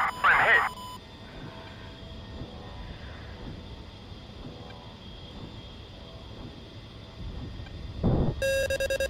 I'm hit.